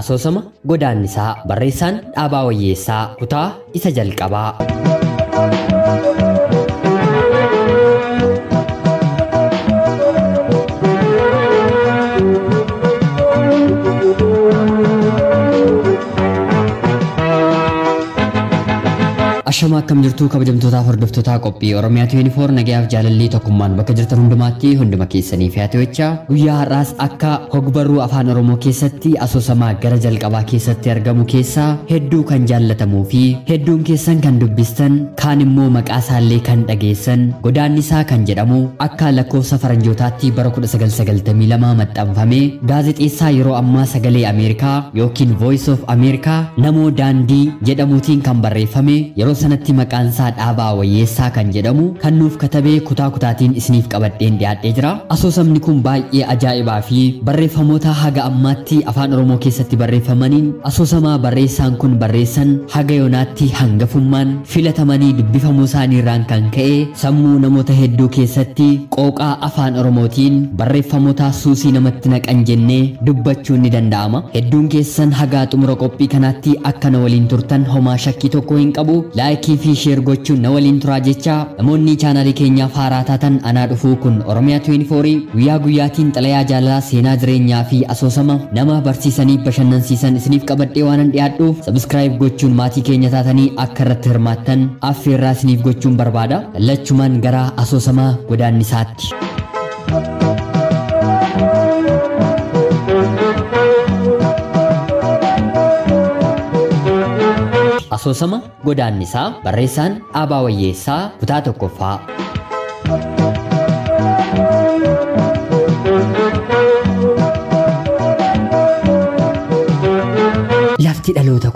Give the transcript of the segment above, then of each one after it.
Asoosama godaannisaa barreessaan dhaabaa wayyeessaa kutaa isa jalqabaa. Ashama akkam jirtu kabajamtootaaf hordoftootaa qophii Oromiyaa 24 nagayaaf jaalallii tokkummaan bakka jirtan hundumaatti hunduma keessanii fi atiyocha guyyaa har'aas akka hogbarruu afaan Oromoo keessatti asoosamaa gara jalqabaa keessatti argamu keessaa hedduu kan jaallatamuu fi hedduun keessan kan dubbistan kaan immoo maqaa isaallee kan dhageessan godaannisaa kan jedhamu akka lakkoofsa faranjootaatti bara 1992 maxxanfame gaazexeessaa yeroo ammaa sagalee Ameerikaa yookiin Voice of America namoo daandii jedhamuutiin kan barreeffame yeroo sanatti maqaan isaa dhaabaa wayyeessaa kan jedhamu kan nuuf katabee kutaa kutaatiin isiniif qabadheen dhiyaadhee jira. Asoosamni kun baay'ee ajaa'ibaa fi barreeffamoota haga ammaatti afaan Oromoo keessatti barreeffamaniin asoosamaa barreessaan kun barreessan haga yoonaatti hangafummaan filatamanii dubbifamuu isaanii irraan kan ka'e sammuu namoota hedduu keessatti qooqaa afaan Oromootiin barreeffamoota suusii namatti naqan jennee dubbachuun ni danda'ama. Hedduun keessan haga xumura qophii kanaatti akka na waliin turtan homaa shakkii tokko hin qabu. Laayikii fi sheer gochuun na waliin turaa jecha namoonni chaanaalii keenyaaf haaraa taatan anaa dhufuu kun oromiyaa 24 guyyaa guyyaatiin xalayaa jaalalaa seenaa jireenyaa fi asoosama nama barsiisanii bashannansiisan isiniif qabadhee waanan dhiyaadhuuf sabskraayib gochuun maatii keenya taatanii akka irratti hirmaattan affeerraa isiniif gochuun barbaada lachumaan gara asoosamaa godaannisaatti. Asoosama godaannisaa barreessaan dhaabaa wayyeessaa kutaa tokkoffaa.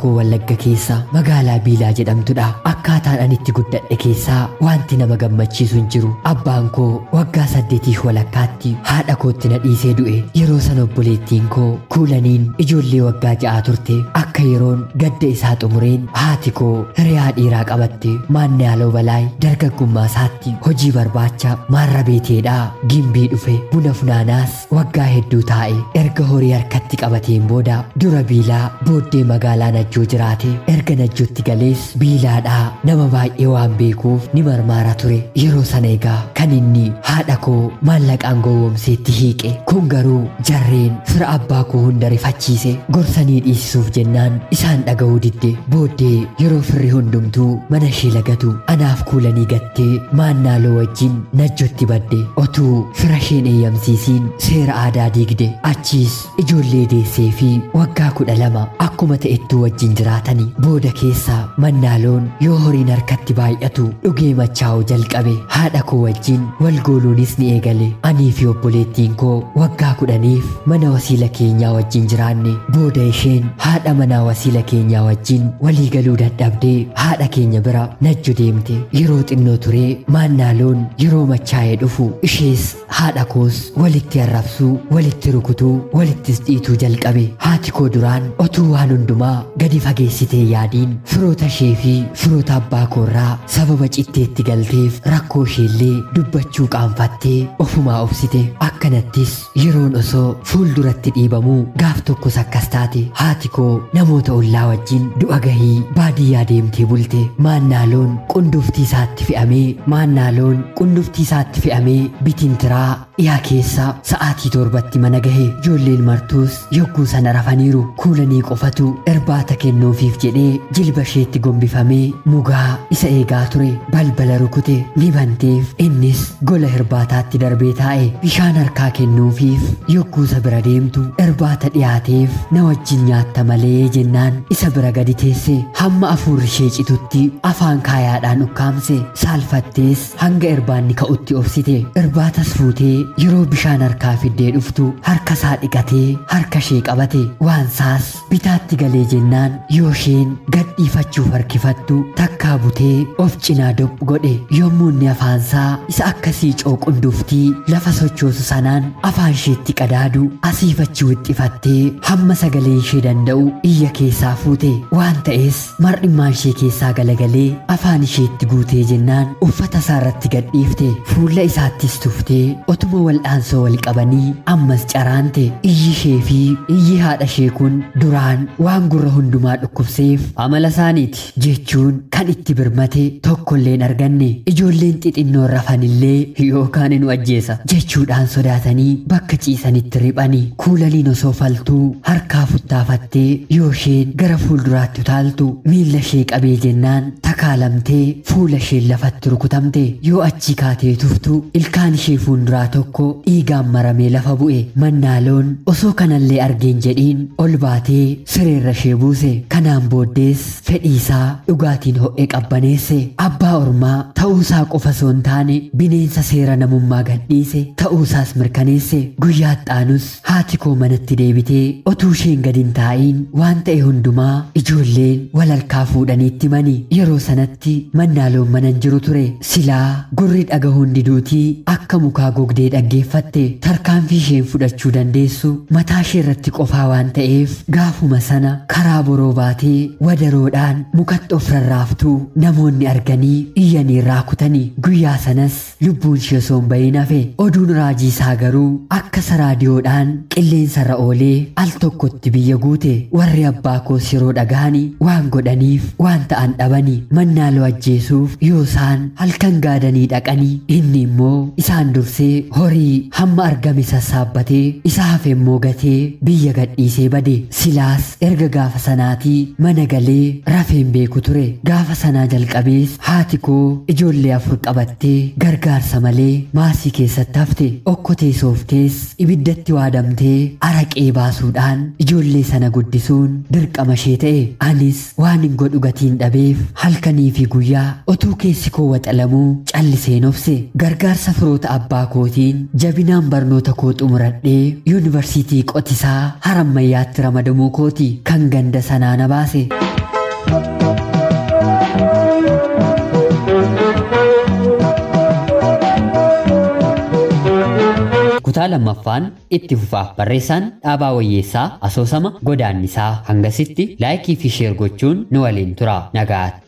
Lafti dhaloota koo wallagga keessa magaalaa Biilaa jedhamtudha. Akkaataan ani itti guddadhe keessaa wanti nama gammachiisu hin jiru. Abbaan koo waggaa saddeetiif walakkaatti haadha kootti na dhiisee du'e. Yeroo sana obboleettiin koo kuulaniin ijoollee waggaa ja'a turte. Akka yeroon gadda isaa xumureen haati koo hiriyaa dhiiraa qabatte maanni haaloo balaay dargaggummaa isaatti hojii barbaacha maarra beeteedhaa gimbii dhufe buna funaanaas waggaa hedduu taa'e erga horii harkatti qabateen booda dura biilaa booddee magaalaa najjoo jiraate. Erga najjootti galees biilaadhaa. Nama baay'ee waan beekuuf ni marmaara ture. Yeroo sana egaa kan inni haadha koo maallaqaan gowwoomseetti hiiqe. Kun garuu jarreen fira abbaa koo hunda rifachiise. Gorsanii dhiisisuuf jennaan isaan dhaga'uu didde. Booddee yeroo firri hundumtuu mana ishee lagatu anaaf kuulanii gattee maannaaloo wajjin najjotti badde. Otuu fira isheen eeyyamsiisiin seera aadaa diigde. Achiis ijoollee deessee fi waggaa kudha lama akkuma ta'ettuu wajjin jiraatanii booda keessaa mannaaloon yoo horiin harkatti baay'atu dhugee machaa'u jalqabe haadha koo wajjin wal gooluunis ni eegale. Anii fi obboleettiin koo waggaa kudhaniif mana wasiila keenyaa wajjin jiraanne booda isheen haadha manaa wasiila keenyaa wajjin walii galuu dadhabdee haadha keenya bira najjo deemte. Yeroo xinnoo turee maannaaloon yeroo machaa'ee dhufu ishees haadha koos walitti arrabsuu walitti rukutuu walittis dhiituu jalqabe. Haati koo duraan otuu waan hundumaa gadi fageessitee yaadiin firoota ishee fi firoota abbaa koorraa sababa citteetti galteef rakkoo isheellee dubbachuu qaanfattee ofumaa obsite akkanattis yeroon osoo fuulduratti dhiibamuu gaaf tokkos akkas taate haati koo namoota ollaa wajjin du'a gahii baadiyyaa deemtee bulte. Maannaaloon qunduftii isaatti fe'amee maannaaloon qunduftii isaatti fe'amee bitintiraa dhiyaa keessa sa'aatii torbatti mana gahe ijoolleen martuus yogguu sana rafaniiru kuulanii qofatu irbaata kennuufiif jedhee jilba isheetti gombifamee mugaa isa eegaa ture balbala rukute ni banteef innis gola irbaataatti darbee taa'e. Bishaan harkaa kennuufiif yogguu isa bira deemtu irbaata dhiyaateef na wajjin nyaatta malee jennaan isa bira gadi teesse. Hamma afuurri ishee citutti afaan kaayaadhaan ukkaamse saalfattees hanga irbaanni ka'utti obsite. Irbaatas fuutee yeroo bishaan harkaa fiddee dhuftu harka isaa dhiqatee harka ishee qabate waan saas bitaatti galee jennaan yoo isheen gadhiifachuuf harkifattu takkaa butee of cinaa dophu godhe. Yommuu inni afaansaa isa akkasii cooqunduftii lafa sochoosu sanaan afaan isheetti qadaadu asiifachi wixxifattee hamma sagalee ishee danda'u iyya keessaa fuute. Waan ta'es mar'immaan ishee keessaa galagalee afaan isheetti guutee jennaan uffata isaa irratti gadhiifte fuula isaattis tuftee otuma wal'aansoo wal qabanii ammas caraante. Iyyi ishee fi iyyi haadha ishee kun duraan waan gurra hundumaa dhukkubseef amala isaaniiti jechuun kan itti birmate tokkollee hin arganne ijoolleen xixinnoon rafanillee yookaan nu ajjeesa jechuudhaan sodaatanii bakka ciisanitti riphani kuulaliin osoo faltuu harkaa futtaafattee yoo isheen gara fuulduraatti utaaltu miilla ishee qabee jennaan takaalamtee fuula isheen lafatti rukutamte yoo achi kaatee tuftu ilkaan ishee fuulduraa tokko dhiigaan maramee lafa bu'e mannaaloon osoo kanallee argeen jedhiin ol baatee sireerra ishee buuse kanaan booddees fedhii isaa dhugaatiin ho'e qabbaneesse abbaa ormaa ta'uusaa qofa osoo hin taane bineensa seera namummaa gadhiise ta'uusaas mirkaneesse guyyaa xaanus haati koo manatti deebitee otuu isheen gad hin taa'iin waan ta'e hundumaa ijoolleen wal harkaa fuudhaniitti mani. Yeroo sanatti mannaaloon manan jiru ture. Silaa gurri dhagahuun diduutii akka mukaa gogdee dhaggeeffatte tarkaanfii isheen fudhachuu dandeessu mataa ishee irratti qofaa waan ta'eef gaafuma sana karaa boroo baatee wadaroodhaan mukatti of rarraaftuu namoonni arganii iyyanii irraa kutanii guyyaa sanas lubbuun ishee osoo hin bahin hafe. Oduun raajii isaa garuu akka raadiyoodhaan qilleensarra oolee al tokkotti biyya guute. Warri abbaa koos yeroo dhagahanii waan godhaniif waan ta'an dhabanii mannaaloo ajjeesuuf yoo isaan halkan gaadanii dhaqanii inni immoo isaan dursee horii hamma argame sassaabbatee isa hafe immoo gatee biyya gadhiisee bade. Silaas erga gaafa sanaatii mana galee rafeen beeku ture. Gaafa sanaa jalqabees haati koo ijoollee afur qabattee gargaarsa malee maasii keessatti hafte. Okkotee sooftees ibiddatti waadamtee araqee baasuudhaan ijoollee sana guddisuun dirqama ishee ta'e. Anis waan hin godhu gatiin dhabeef halkanii fi guyyaa otuu keessi koo waxalamuu calliseen obse. Gargaarsa firoota abbaa kootiin jabinaan barnoota koo xumuradhee yuunivarsiitii qotisaa harammayyaatti ramadamuu kooti. Kan ganda sanaa na baase. kutaa lammaffaan itti fufaa barreessaan dhaabaa wayyeessaa asoosama godaannisaa hangasitti laayikii fi sheer gochuun nu waliin tura nagaatti.